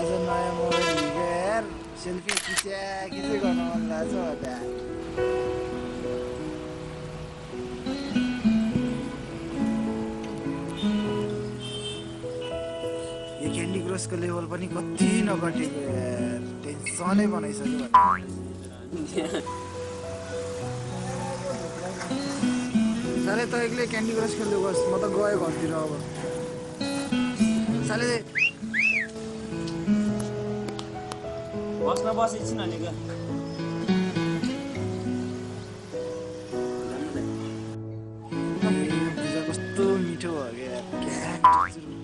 आज नयाँ मोबाइल हिँडेको यार सेल्फी खिच्या खिचे गर्न मन लाग्छ होला यो क्यान्डी क्रसको लेभल पनि कति नघटेको यार टेन्सनै बनाइसक्यो साले त एक्लै क्यान्डी क्रस खेल्दै बस् म त गएँ घरतिर अब साले बस्न बस एकछिन भनेको कस्तो मिठो भयो क्या